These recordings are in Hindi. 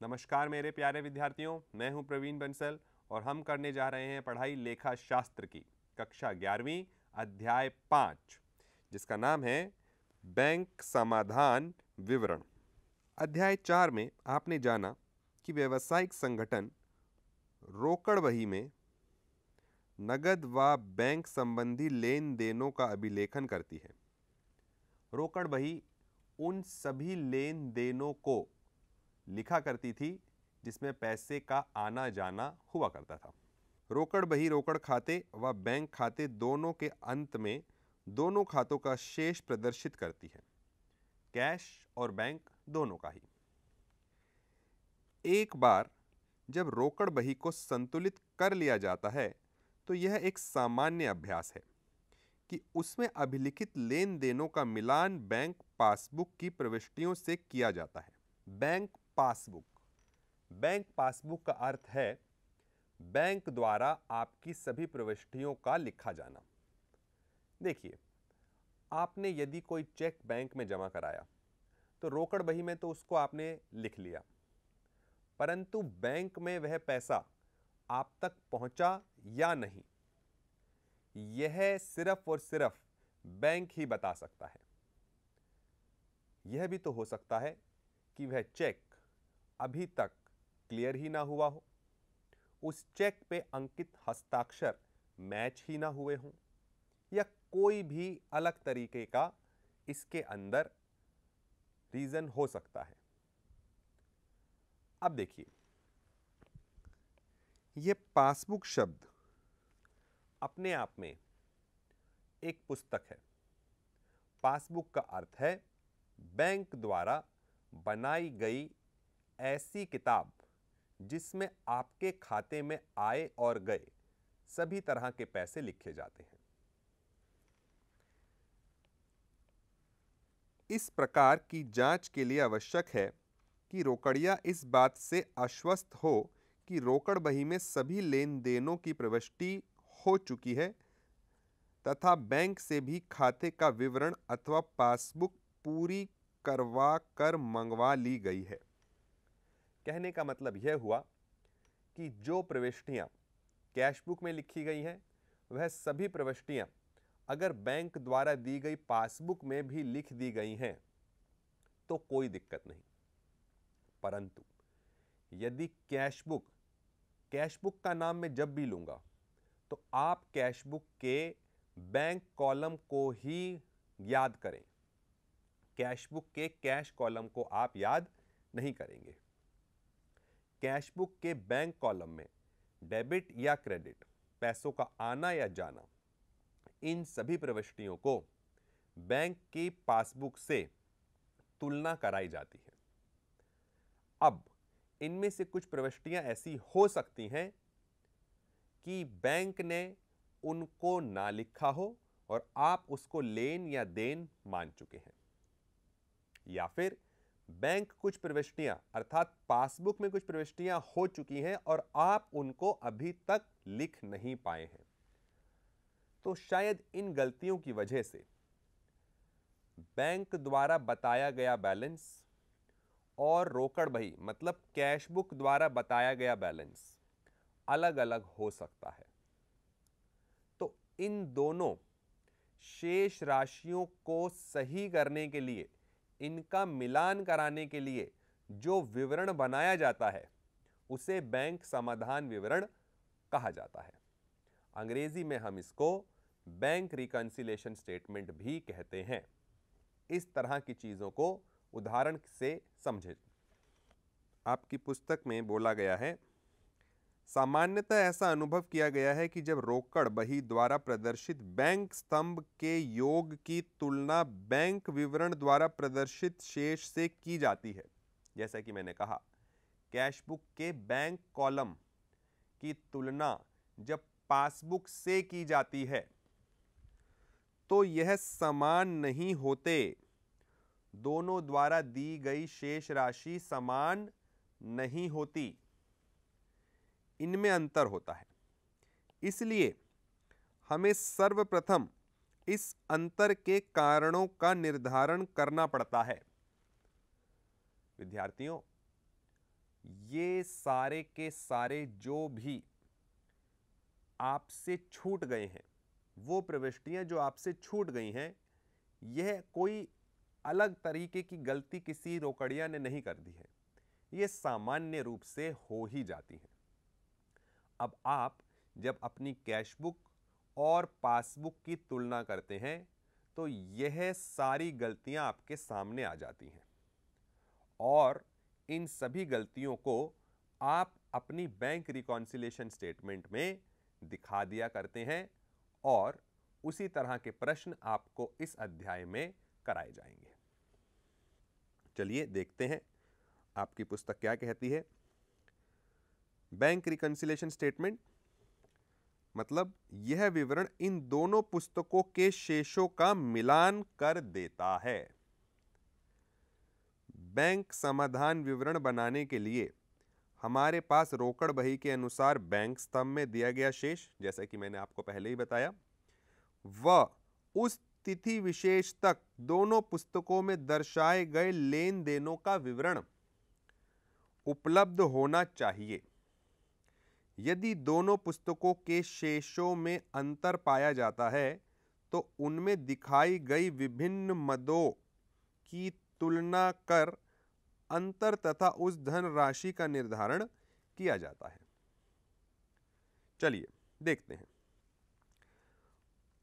नमस्कार मेरे प्यारे विद्यार्थियों, मैं हूँ प्रवीण बंसल और हम करने जा रहे हैं पढ़ाई लेखा शास्त्र की, कक्षा ग्यारहवीं, अध्याय पाँच, जिसका नाम है बैंक समाधान विवरण। अध्याय चार में आपने जाना कि व्यवसायिक संगठन रोकड़ वही में नगद व बैंक संबंधी लेन देनों का अभिलेखन करती है। रोकड़ वही उन सभी लेन देनों को लिखा करती थी, जिसमें पैसे का आना जाना हुआ करता था। रोकड़ बही रोकड़ खाते व बैंक खाते दोनों के अंत में दोनों खातों का शेष प्रदर्शित करती है। कैश और बैंक दोनों का ही। एक बार जब रोकड़ बही को संतुलित कर लिया जाता है तो यह एक सामान्य अभ्यास है कि उसमें अभिलिखित लेन देनों का मिलान बैंक पासबुक की प्रविष्टियों से किया जाता है। Bank passbook. बैंक पासबुक का अर्थ है बैंक द्वारा आपकी सभी प्रविष्टियों का लिखा जाना। देखिए, आपने यदि कोई चेक बैंक में जमा कराया तो रोकड़ बही में तो उसको आपने लिख लिया। परंतु बैंक में वह पैसा आप तक पहुँचा या नहीं, यह सिर्फ़ और सिर्फ़ बैंक ही बता सकता है। यह भी तो हो सकता है कि वह चेक अभी तक क्लियर ही ना हुआ हो। उस चेक पे अंकित हस्ताक्षर मैच ही ना हुए हों, या कोई भी अलग तरीके का इसके अंदर रीजन हो सकता है। अब देखिए यह पासबुक शब्द अपने आप में एक पुस्तक है। पासबुक का अर्थ है बैंक द्वारा बनाई गई ऐसी किताब जिसमें आपके खाते में आए और गए सभी तरह के पैसे लिखे जाते हैं। इस प्रकार की जाँच के लिए आवश्यक है कि रोकड़िया इस बात से आश्वस्त हो कि रोकड़ बही में सभी लेन देनों की प्रविष्टि हो चुकी है तथा बैंक से भी खाते का विवरण अथवा पासबुक पूरी करवा कर मंगवा ली गई है। कहने का मतलब यह हुआ कि जो प्रविष्टियाँ कैश बुक में लिखी गई हैं, वह सभी प्रविष्टियाँ अगर बैंक द्वारा दी गई पासबुक में भी लिख दी गई हैं तो कोई दिक्कत नहीं। परंतु यदि कैश बुक कैश बुक का नाम मैं जब भी लूँगा तो आप कैश बुक के बैंक कॉलम को ही याद करें। कैश बुक के कैश कॉलम को आप याद नहीं करेंगे। कैश बुक के बैंक कॉलम में, डेबिट या क्रेडिट, पैसों का आना या जाना, इन सभी प्रविष्टियों को बैंक की पासबुक से तुलना कराई जाती है। अब, इनमें से कुछ प्रविष्टियाँ ऐसी हो सकती हैं कि बैंक ने उनको ना लिखा हो और आप उसको लेन या देन मान चुके हैं, या फिर बैंक कुछ प्रविष्टियाँ, अर्थात पासबुक में कुछ प्रविष्टियाँ हो चुकी हैं और आप उनको अभी तक लिख नहीं पाए हैं। तो शायद इन गलतियों की वजह से बैंक द्वारा बताया गया बैलेंस और रोकड़ बही मतलब कैश बुक द्वारा बताया गया बैलेंस अलग अलग हो सकता है। तो इन दोनों शेष राशियों को सही करने के लिए इनका मिलान कराने के लिए जो विवरण बनाया जाता है, उसे बैंक समाधान विवरण कहा जाता है। अंग्रेज़ी में हम इसको बैंक रिकन्सिलेशन स्टेटमेंट भी कहते हैं। इस तरह की चीज़ों को उदाहरण से समझें। आपकी पुस्तक में बोला गया है सामान्यतः ऐसा अनुभव किया गया है कि जब रोकड़ बही द्वारा प्रदर्शित बैंक स्तंभ के योग की तुलना बैंक विवरण द्वारा प्रदर्शित शेष से की जाती है, जैसा कि मैंने कहा। कैश बुक के बैंक कॉलम की तुलना जब पासबुक से की जाती है तो यह समान नहीं होते। दोनों द्वारा दी गई शेष राशि समान नहीं होती। इनमें अंतर होता है। इसलिए हमें सर्वप्रथम इस अंतर के कारणों का निर्धारण करना पड़ता है। विद्यार्थियों, ये सारे के सारे जो भी आपसे छूट गए हैं, वो प्रविष्टियाँ जो आपसे छूट गई हैं, यह कोई अलग तरीके की गलती किसी रोकड़िया ने नहीं कर दी है। ये सामान्य रूप से हो ही जाती हैं। अब आप जब अपनी कैश बुक और पासबुक की तुलना करते हैं तो यह सारी गलतियाँ आपके सामने आ जाती हैं। और इन सभी गलतियों को आप अपनी बैंक रिकॉन्सिलेशन स्टेटमेंट में दिखा दिया करते हैं और उसी तरह के प्रश्न आपको इस अध्याय में कराए जाएँगे। चलिए देखते हैं, आपकी पुस्तक क्या कहती है? बैंक रिकन्सिलेशन स्टेटमेंट मतलब यह विवरण इन दोनों पुस्तकों के शेषों का मिलान कर देता है। बैंक समाधान विवरण बनाने के लिए हमारे पास रोकड़ बही के अनुसार बैंक स्तंभ में दिया गया शेष, जैसा कि मैंने आपको पहले ही बताया, व उस तिथि विशेष तक दोनों पुस्तकों में दर्शाए गए लेन देनों का विवरण उपलब्ध होना चाहिए। यदि दोनों पुस्तकों के शेषों में अंतर पाया जाता है तो उनमें दिखाई गई विभिन्न मदों की तुलना कर अंतर तथा उस धन राशि का निर्धारण किया जाता है। चलिए, देखते हैं।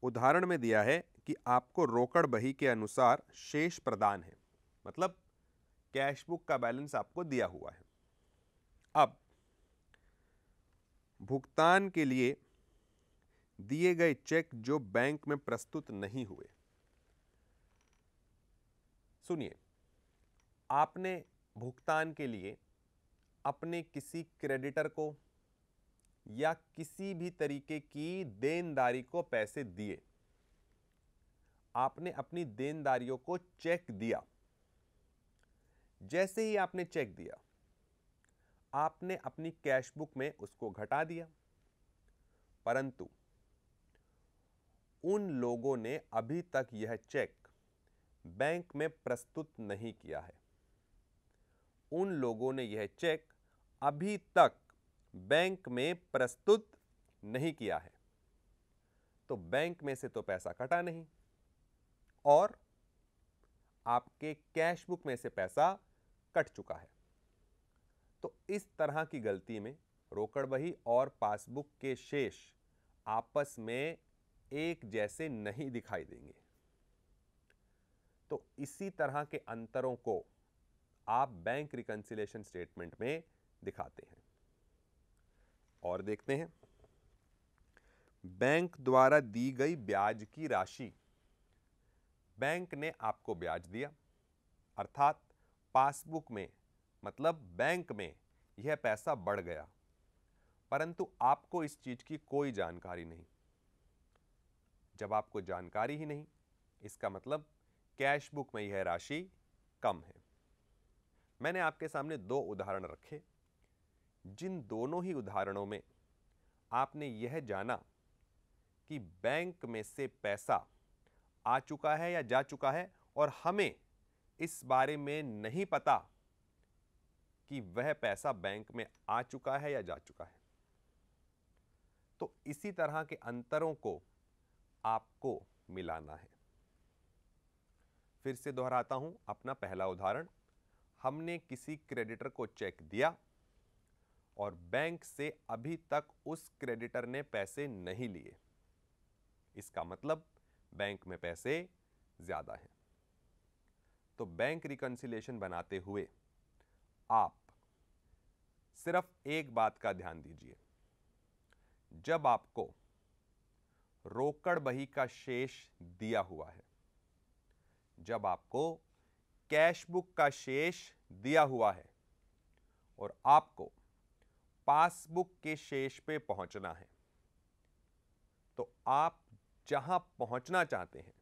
उदाहरण में दिया है कि आपको रोकड़ बही के अनुसार शेष प्रदान है मतलब कैश बुक का बैलेंस आपको दिया हुआ है अब भुगतान के लिए दिए गए चेक जो बैंक में प्रस्तुत नहीं हुए। सुनिए, आपने भुगतान के लिए अपने किसी क्रेडिटर को या किसी भी तरीके की देनदारी को पैसे दिए। आपने अपनी देनदारियों को चेक दिया। जैसे ही आपने चेक दिया आपने अपनी कैश बुक में उसको घटा दिया। परंतु उन लोगों ने अभी तक यह चेक बैंक में प्रस्तुत नहीं किया है। उन लोगों ने यह चेक अभी तक बैंक में प्रस्तुत नहीं किया है। तो बैंक में से तो पैसा कटा नहीं और आपके कैश बुक में से पैसा कट चुका है। तो इस तरह की गलती में रोकड़ बही और पासबुक के शेष आपस में एक जैसे नहीं दिखाई देंगे। तो इसी तरह के अंतरों को आप बैंक रिकंसिलेशन स्टेटमेंट में दिखाते हैं। और देखते हैं। बैंक द्वारा दी गई ब्याज की राशि। बैंक ने आपको ब्याज दिया। अर्थात पासबुक में मतलब बैंक में यह पैसा बढ़ गया। परंतु आपको इस चीज़ की कोई जानकारी नहीं। जब आपको जानकारी ही नहीं, इसका मतलब कैश बुक में यह राशि कम है। मैंने आपके सामने दो उदाहरण रखे। जिन दोनों ही उदाहरणों में आपने यह जाना कि बैंक में से पैसा आ चुका है या जा चुका है और हमें इस बारे में नहीं पता कि वह पैसा बैंक में आ चुका है या जा चुका है। तो इसी तरह के अंतरों को आपको मिलाना है। फिर से दोहराता हूँ, अपना पहला उदाहरण। हमने किसी क्रेडिटर को चेक दिया और बैंक से अभी तक उस क्रेडिटर ने पैसे नहीं लिए। इसका मतलब बैंक में पैसे ज़्यादा हैं। तो बैंक रिकंसिलेशन बनाते हुए आप सिर्फ़ एक बात का ध्यान दीजिए। जब आपको रोकड़ बही का शेष दिया हुआ है, जब आपको कैश बुक का शेष दिया हुआ है और आपको पासबुक के शेष पे पहुँचना है तो आप जहाँ पहुँचना चाहते हैं,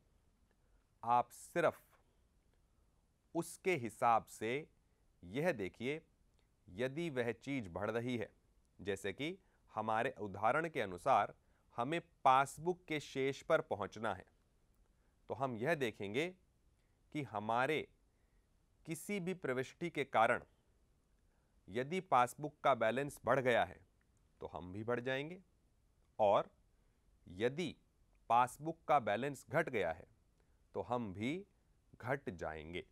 आप सिर्फ़ उसके हिसाब से यह देखिए, यदि वह चीज़ बढ़ रही है, जैसे कि हमारे उदाहरण के अनुसार हमें पासबुक के शेष पर पहुँचना है तो हम यह देखेंगे कि हमारे किसी भी प्रविष्टि के कारण यदि पासबुक का बैलेंस बढ़ गया है तो हम भी बढ़ जाएँगे। और यदि पासबुक का बैलेंस घट गया है तो हम भी घट जाएँगे।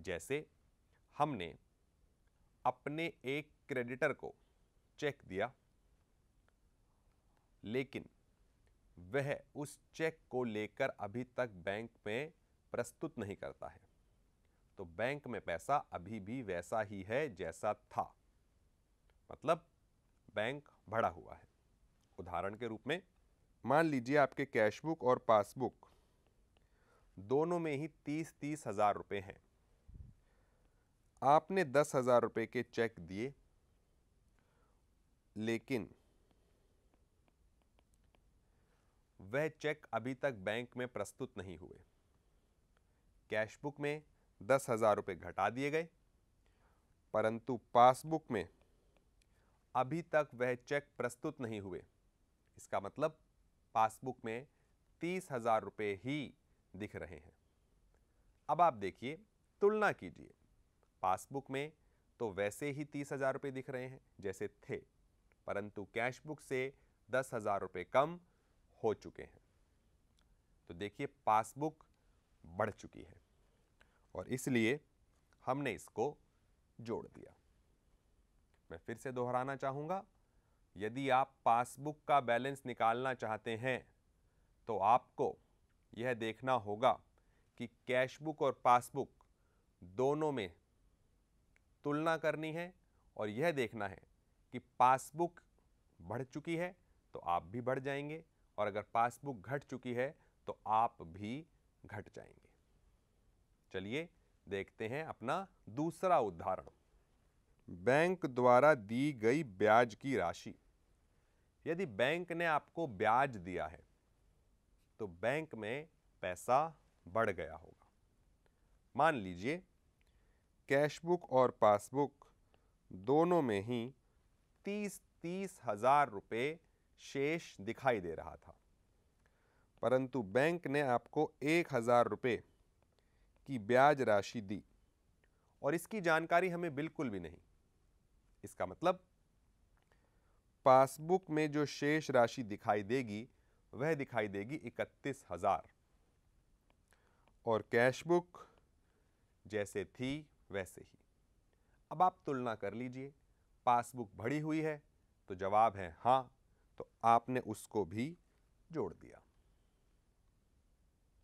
जैसे हमने अपने एक क्रेडिटर को चेक दिया, लेकिन वह उस चेक को लेकर अभी तक बैंक में प्रस्तुत नहीं करता है। तो बैंक में पैसा अभी भी वैसा ही है जैसा था। मतलब बैंक बढ़ा हुआ है। उदाहरण के रूप में, मान लीजिए आपके कैशबुक और पासबुक दोनों में ही तीस तीस हज़ार रुपये हैं। आपने दस हज़ार रुपये के चेक दिए, लेकिन वह चेक अभी तक बैंक में प्रस्तुत नहीं हुए। कैशबुक में दस हज़ार रुपये घटा दिए गए, परंतु पासबुक में अभी तक वह चेक प्रस्तुत नहीं हुए। इसका मतलब पासबुक में तीस हज़ार रुपये ही दिख रहे हैं। अब आप देखिए, तुलना कीजिए। पासबुक में तो वैसे ही तीस हज़ार रुपये दिख रहे हैं, जैसे थे, परंतु कैशबुक से दस हज़ार रुपये कम हो चुके हैं। तो देखिए, पासबुक बढ़ चुकी है और इसलिए हमने इसको जोड़ दिया। मैं फिर से दोहराना चाहूँगा, यदि आप पासबुक का बैलेंस निकालना चाहते हैं तो आपको यह देखना होगा कि कैशबुक और पासबुक दोनों में तुलना करनी है और यह देखना है कि पासबुक बढ़ चुकी है तो आप भी बढ़ जाएँगे और अगर पासबुक घट चुकी है तो आप भी घट जाएँगे। चलिए देखते हैं अपना दूसरा उदाहरण। बैंक द्वारा दी गई ब्याज की राशि। यदि बैंक ने आपको ब्याज दिया है तो बैंक में पैसा बढ़ गया होगा। मान लीजिए कैशबुक और पासबुक, दोनों में ही तीस तीस हज़ार रुपये शेष दिखाई दे रहा था। परंतु बैंक ने आपको एक हज़ार रुपये की ब्याज राशि दी और इसकी जानकारी हमें बिल्कुल भी नहीं। इसका मतलब पासबुक में जो शेष राशि दिखाई देगी, वह दिखाई देगी इकतीस हज़ार। और कैशबुक जैसे थी वैसे ही। अब आप तुलना कर लीजिए, पासबुक भरी हुई है तो जवाब है हाँ तो आपने उसको भी जोड़ दिया।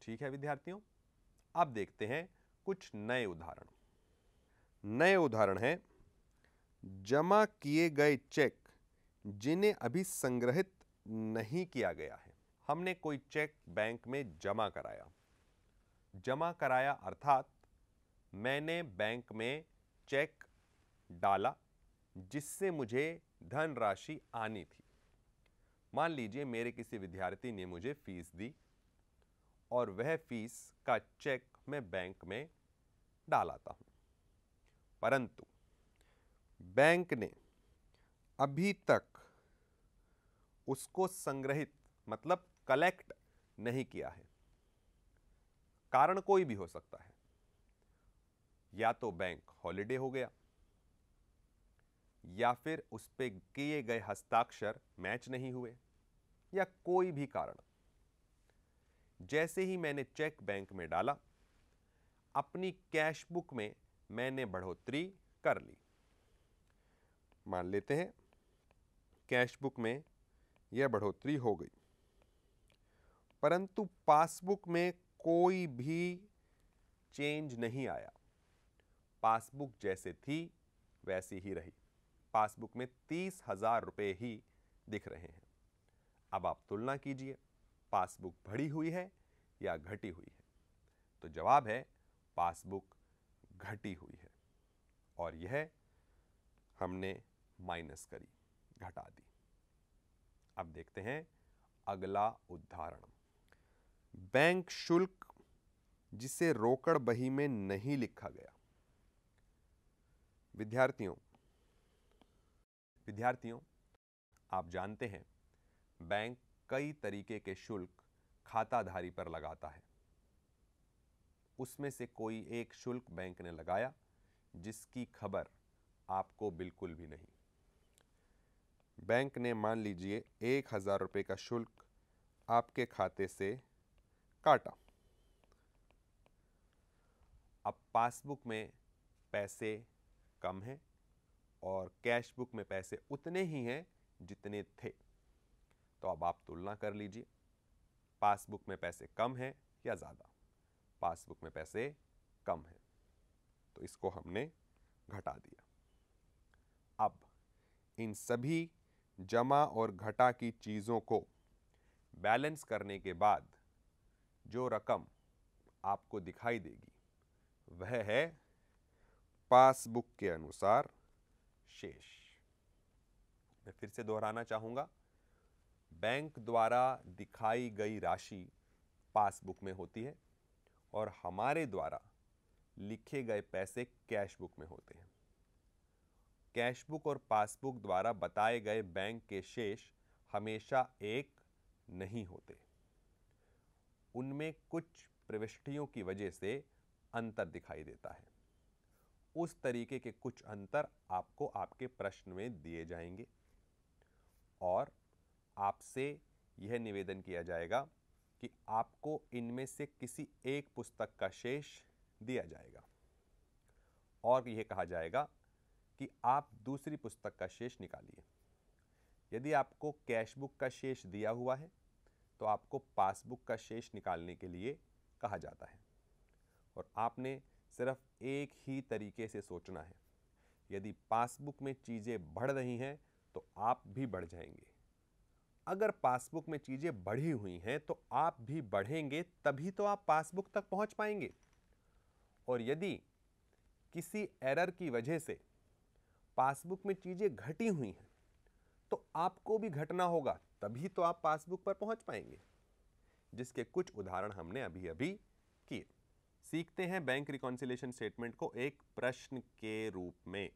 ठीक है विद्यार्थियों? अब देखते हैं कुछ नए उदाहरण। नए उदाहरण है, जमा किए गए चेक जिन्हें अभी संग्रहित नहीं किया गया है। हमने कोई चेक बैंक में जमा कराया। जमा कराया अर्थात मैंने बैंक में चेक डाला, जिससे मुझे धनराशि आनी थी। मान लीजिए मेरे किसी विद्यार्थी ने मुझे फ़ीस दी और वह फ़ीस का चेक मैं बैंक में डालाता हूँ। परंतु बैंक ने अभी तक उसको संग्रहित मतलब कलेक्ट नहीं किया है। कारण कोई भी हो सकता है। या तो बैंक हॉलिडे हो गया, या फिर उस पर किए गए हस्ताक्षर मैच नहीं हुए, या कोई भी कारण। जैसे ही मैंने चेक बैंक में डाला, अपनी कैश बुक में मैंने बढ़ोतरी कर ली। मान लेते हैं कैश बुक में यह बढ़ोतरी हो गई। परंतु पासबुक में कोई भी चेंज नहीं आया। पासबुक जैसे थी, वैसी ही रही। पासबुक में तीस हज़ार रुपये ही दिख रहे हैं। अब आप तुलना कीजिए, पासबुक बढ़ी हुई है या घटी हुई है? तो जवाब है, पासबुक घटी हुई है। और यह हमने माइनस करी, घटा दी। अब देखते हैं अगला उदाहरण। बैंक शुल्क, जिसे रोकड़ बही में नहीं लिखा गया विद्यार्थियों विद्यार्थियों, आप जानते हैं, बैंक कई तरीके के शुल्क खाताधारी पर लगाता है। उसमें से कोई एक शुल्क बैंक ने लगाया, जिसकी खबर आपको बिल्कुल भी नहीं। बैंक ने मान लीजिए एक हज़ार रुपये का शुल्क आपके खाते से काटा। अब पासबुक में पैसे कम हैं और कैश बुक में पैसे उतने ही हैं जितने थे। तो अब आप तुलना कर लीजिए, पासबुक में पैसे कम हैं या ज़्यादा? पासबुक में पैसे कम हैं। तो इसको हमने घटा दिया। अब इन सभी जमा और घटा की चीज़ों को बैलेंस करने के बाद जो रकम आपको दिखाई देगी, वह है पासबुक के अनुसार शेष। मैं फिर से दोहराना चाहूँगा, बैंक द्वारा दिखाई गई राशि पासबुक में होती है और हमारे द्वारा लिखे गए पैसे कैश बुक में होते हैं। कैश बुक और पासबुक द्वारा बताए गए बैंक के शेष हमेशा एक नहीं होते। उनमें कुछ प्रविष्टियों की वजह से अंतर दिखाई देता है। उस तरीके के कुछ अंतर आपको आपके प्रश्न में दिए जाएँगे। और आपसे यह निवेदन किया जाएगा कि आपको इनमें से किसी एक पुस्तक का शेष दिया जाएगा। और यह कहा जाएगा कि आप दूसरी पुस्तक का शेष निकालिए। यदि आपको कैश बुक का शेष दिया हुआ है तो आपको पासबुक का शेष निकालने के लिए कहा जाता है। और आपने सिर्फ़ एक ही तरीके से सोचना है। यदि पासबुक में चीज़ें बढ़ रही हैं तो आप भी बढ़ जाएँगे। अगर पासबुक में चीज़ें बढ़ी हुई हैं तो आप भी बढ़ेंगे, तभी तो आप पासबुक तक पहुँच पाएँगे। और यदि किसी एरर की वजह से पासबुक में चीज़ें घटी हुई हैं तो आपको भी घटना होगा, तभी तो आप पासबुक पर पहुँच पाएँगे। जिसके कुछ उदाहरण हमने अभी अभी किए। सीखते हैं बैंक रिकॉन्सिलेशन स्टेटमेंट को एक प्रश्न के रूप में।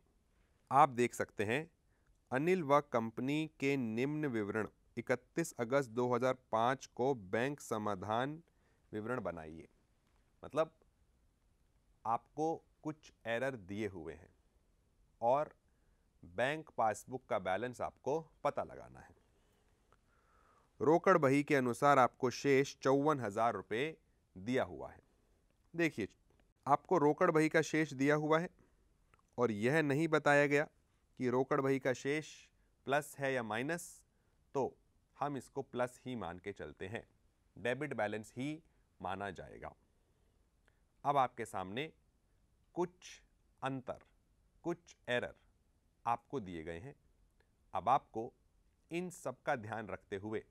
आप देख सकते हैं, अनिल व कंपनी के निम्न विवरण 31 अगस्त 2005 को बैंक समाधान विवरण बनाइए। मतलब आपको कुछ एरर दिए हुए हैं और बैंक पासबुक का बैलेंस आपको पता लगाना है। रोकड़ बही के अनुसार आपको शेष चौवन हज़ार रुपये दिया हुआ है। देखिए, आपको रोकड़ बही का शेष दिया हुआ है और यह नहीं बताया गया कि रोकड़ बही का शेष प्लस है या माइनस तो हम इसको प्लस ही मान के चलते हैं। डेबिट बैलेंस ही माना जाएगा। अब आपके सामने कुछ अंतर, कुछ एरर आपको दिए गए हैं। अब आपको इन सब का ध्यान रखते हुए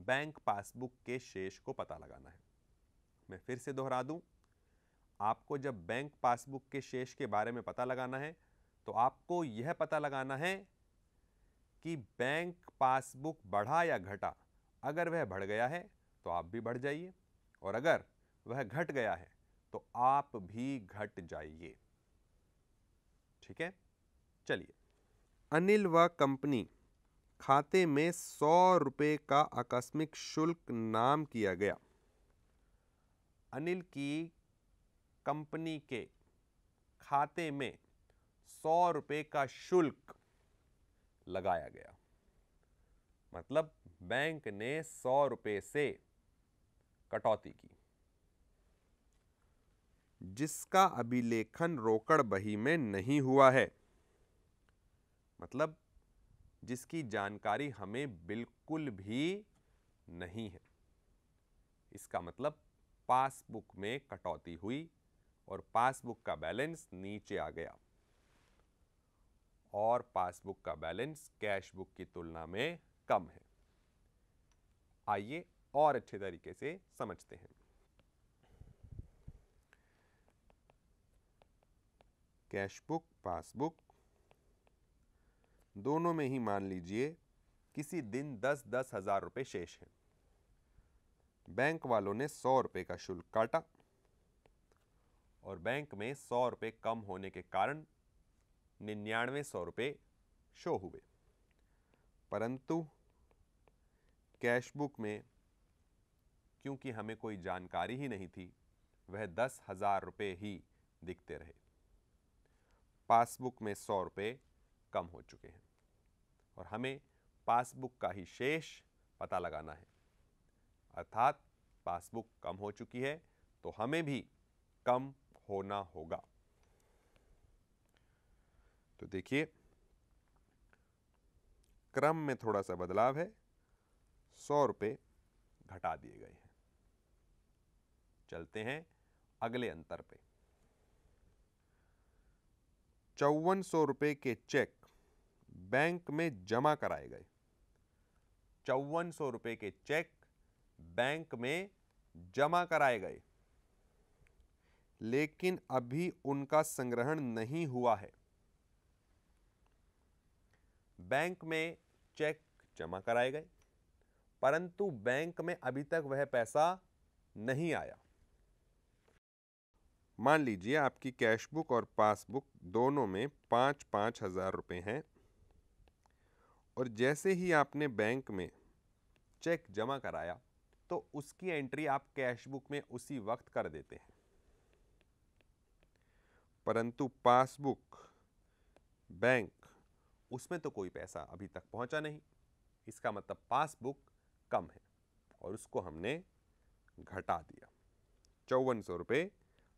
बैंक पासबुक के शेष को पता लगाना है। मैं फिर से दोहरा दूँ, आपको जब बैंक पासबुक के शेष के बारे में पता लगाना है तो आपको यह पता लगाना है कि बैंक पासबुक बढ़ा या घटा, अगर वह बढ़ गया है तो आप भी बढ़ जाइए, और अगर वह घट गया है तो आप भी घट जाइए। ठीक है? चलिए। अनिल व कंपनी खाते में सौ रुपये का आकस्मिक शुल्क नाम किया गया। अनिल की कंपनी के खाते में सौ रुपये का शुल्क लगाया गया। मतलब बैंक ने सौ रुपये से कटौती की। जिसका अभिलेखन रोकड़ बही में नहीं हुआ है। मतलब जिसकी जानकारी हमें बिल्कुल भी नहीं है। इसका मतलब पासबुक में कटौती हुई और पासबुक का बैलेंस नीचे आ गया। और पासबुक का बैलेंस कैश बुक की तुलना में कम है। आइए और अच्छे तरीके से समझते हैं। कैश बुक, पासबुक, दोनों में ही मान लीजिए किसी दिन दस दस हज़ार रुपए शेष हैं। बैंक वालों ने सौ रुपये का शुल्क काटा और बैंक में सौ रुपये कम होने के कारण निन्यानवे सौ रुपये शो हुए। परंतु कैशबुक में क्योंकि हमें कोई जानकारी ही नहीं थी, वह दस हज़ार रुपये ही दिखते रहे। पासबुक में सौ रुपये कम हो चुके हैं और हमें पासबुक का ही शेष पता लगाना है। अर्थात पासबुक कम हो चुकी है तो हमें भी कम होना होगा। तो देखिए, क्रम में थोड़ा सा बदलाव है। सौ रुपये घटा दिए गए हैं। चलते हैं अगले अंतर पे। चौवन सौ रुपये के चेक बैंक में जमा कराए गए। चौवन सौ रुपये के चेक बैंक में जमा कराए गए। लेकिन अभी उनका संग्रहण नहीं हुआ है। बैंक में चेक जमा कराए गए, परंतु बैंक में अभी तक वह पैसा नहीं आया। मान लीजिए आपकी कैश बुक और पासबुक दोनों में पाँच पाँच हज़ार रुपये हैं, और जैसे ही आपने बैंक में चेक जमा कराया तो उसकी एंट्री आप कैश बुक में उसी वक्त कर देते हैं। परंतु पासबुक बैंक उसमें तो कोई पैसा अभी तक पहुँचा नहीं। इसका मतलब पासबुक कम है और उसको हमने घटा दिया। चौवन सौ रुपये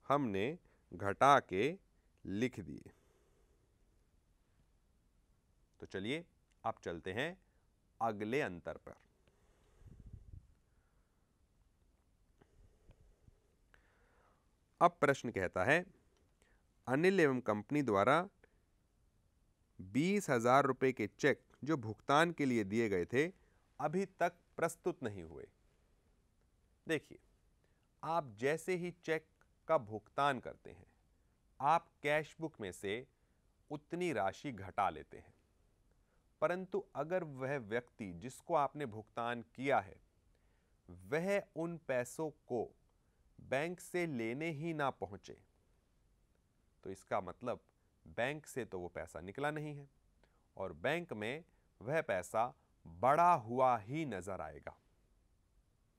हमने घटा के लिख दिए। तो चलिए, अब चलते हैं अगले अंतर पर। अब प्रश्न कहता है, अनिल एवं कंपनी द्वारा बीस हज़ार रुपये के चेक जो भुगतान के लिए दिए गए थे, अभी तक प्रस्तुत नहीं हुए। देखिए, आप जैसे ही चेक का भुगतान करते हैं, आप कैश बुक में से उतनी राशि घटा लेते हैं। परंतु अगर वह व्यक्ति जिसको आपने भुगतान किया है, वह उन पैसों को बैंक से लेने ही ना पहुँचे। तो इसका मतलब बैंक से तो वो पैसा निकला नहीं है और बैंक में वह पैसा बड़ा हुआ ही नज़र आएगा।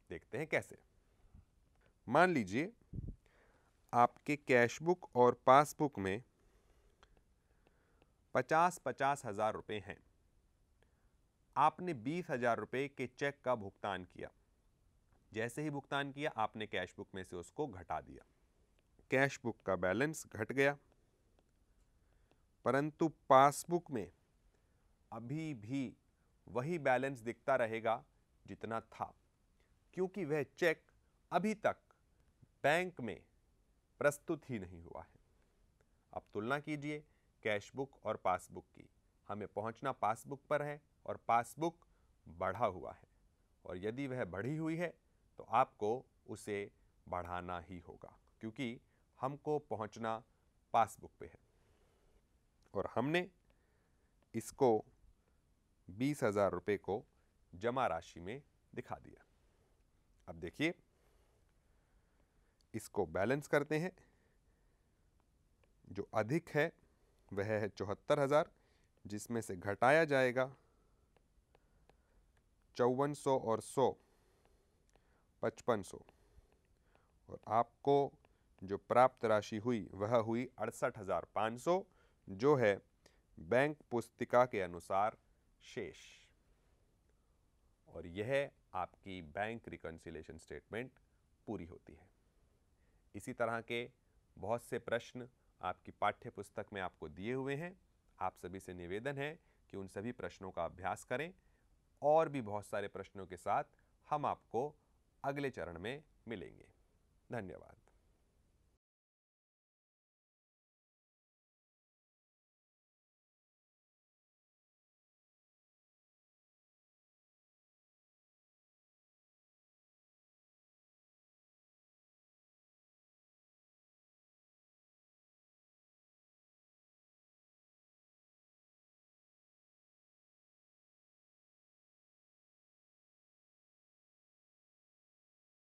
देखते हैं कैसे। मान लीजिए आपके कैश बुक और पासबुक में पचास पचास हज़ार रुपये हैं। आपने बीस हज़ार रुपये के चेक का भुगतान किया। जैसे ही भुगतान किया, आपने कैश बुक में से उसको घटा दिया। कैश बुक का बैलेंस घट गया। परंतु पासबुक में अभी भी वही बैलेंस दिखता रहेगा जितना था, क्योंकि वह चेक अभी तक बैंक में प्रस्तुत ही नहीं हुआ है। अब तुलना कीजिए कैश बुक और पासबुक की। हमें पहुँचना पासबुक पर है और पासबुक बढ़ा हुआ है और यदि वह बढ़ी हुई है तो आपको उसे बढ़ाना ही होगा, क्योंकि हमको पहुँचना पासबुक पे है। और हमने इसको बीस हज़ार रुपये को जमा राशि में दिखा दिया। अब देखिए, इसको बैलेंस करते हैं। जो अधिक है, वह है चौहत्तर हज़ार, जिसमें से घटाया जाएगा चौवन सौ और सौ। पचपन सौ। और आपको जो प्राप्त राशि हुई, वह हुई अड़सठ हज़ार पाँच सौ, जो है बैंक पुस्तिका के अनुसार शेष। और यह आपकी बैंक रिकन्सिलेशन स्टेटमेंट पूरी होती है। इसी तरह के बहुत से प्रश्न आपकी पाठ्य पुस्तक में आपको दिए हुए हैं। आप सभी से निवेदन है कि उन सभी प्रश्नों का अभ्यास करें और भी बहुत सारे प्रश्नों के साथ हम आपको अगले चरण में मिलेंगे। धन्यवाद।